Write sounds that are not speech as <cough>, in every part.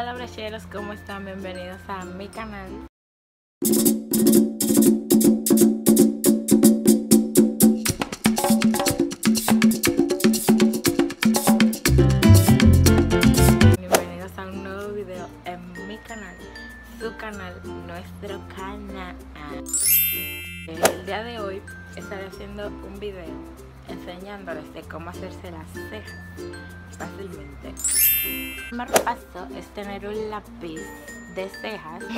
Hola brecheros, ¿cómo están? Bienvenidos a mi canal. Bienvenidos a un nuevo video en mi canal, su canal, nuestro canal. El día de hoy estaré haciendo un video enseñándoles de cómo hacerse las cejas fácilmente. El primer paso es tener un lápiz de cejas. <laughs>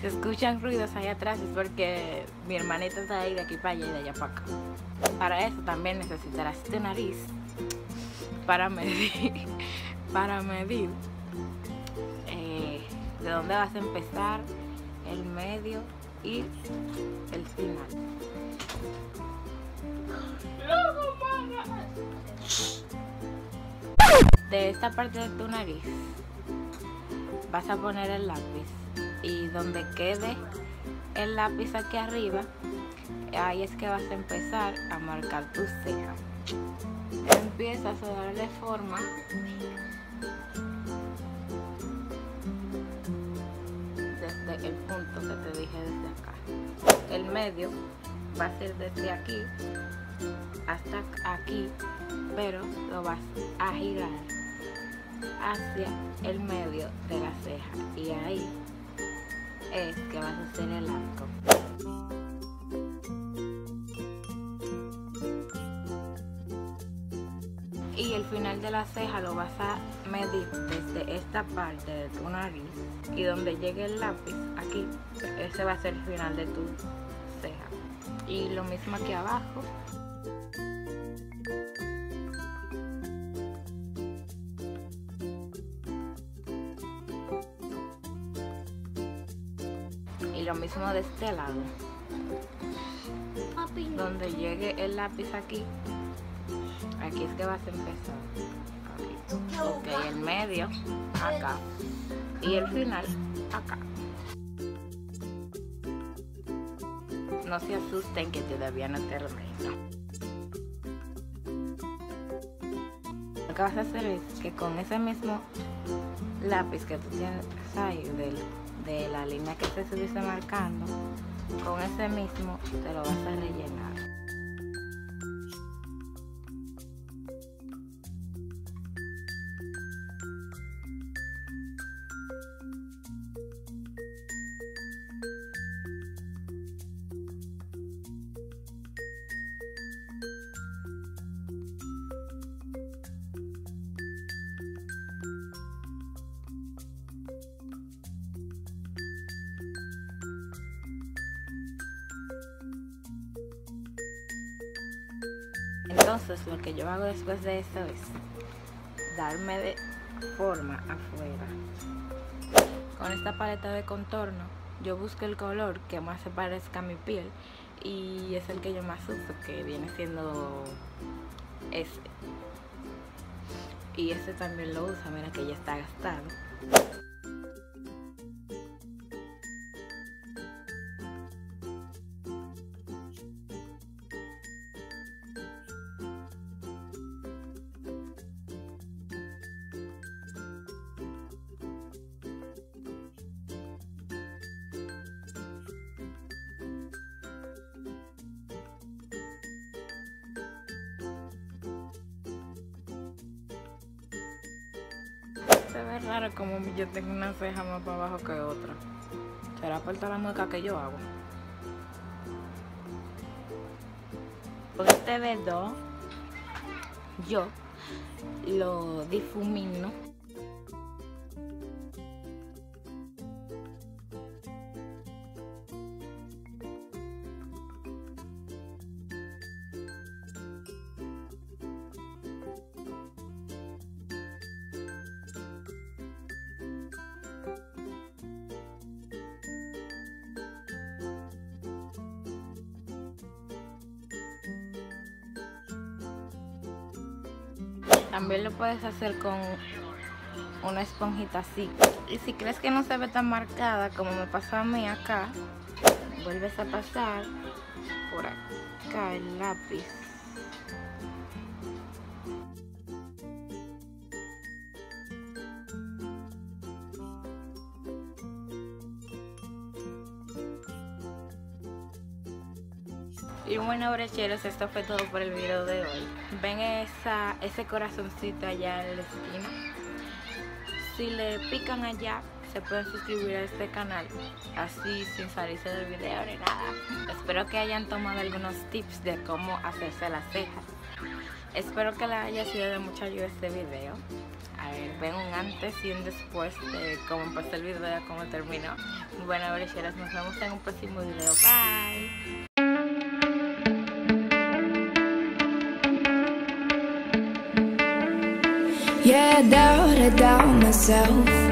Si escuchan ruidos ahí atrás es porque mi hermanita está ahí de aquí para allá y de allá para acá. Para eso también necesitarás tu nariz para medir, <laughs> para medir eh, de dónde vas a empezar, el medio y el final. De esta parte de tu nariz vas a poner el lápiz y donde quede el lápiz aquí arriba, ahí es que vas a empezar a marcar tu ceja. Empiezas a darle forma desde el punto que te dije desde acá. El medio va a ser desde aquí hasta aquí, pero lo vas a girar hacia el medio de la ceja y ahí es que vas a hacer el arco. Y el final de la ceja lo vas a medir desde esta parte de tu nariz y donde llegue el lápiz, aquí, ese va a ser el final de tu ceja. Y lo mismo aquí abajo, y lo mismo de este lado. Donde llegue el lápiz aquí aquí es que vas a empezar. Ok el medio acá. Y el final acá. No se asusten que todavía no termino. Lo que vas a hacer es que con ese mismo lápiz que tú tienes ahí del de la línea que te estuviste marcando, con ese mismo te lo vas a rellenar. Entonces lo que yo hago después de eso es darme de forma afuera. Con esta paleta de contorno yo busco el color que más se parezca a mi piel y es el que yo más uso que viene siendo ese. Y ese también lo usa, mira que ya está gastado. Ve raro como yo tengo una ceja más para abajo que otra. ¿Será por toda la mueca que yo hago? Con este dedo yo lo difumino. También lo puedes hacer con una esponjita así. Y si crees que no se ve tan marcada como me pasó a mí acá, vuelves a pasar por acá el lápiz. Y bueno, brecheros, esto fue todo por el video de hoy. Ven esa, ese corazoncito allá en la esquina. Si le pican allá, se pueden suscribir a este canal, así sin salirse del video ni nada. Espero que hayan tomado algunos tips de cómo hacerse las cejas. Espero que les haya sido de mucha ayuda este video. A ver, ven un antes y un después de cómo empezó el video cómo terminó. Bueno, brecheras, nos vemos en un próximo video. Bye. Yeah, I doubt, I doubt myself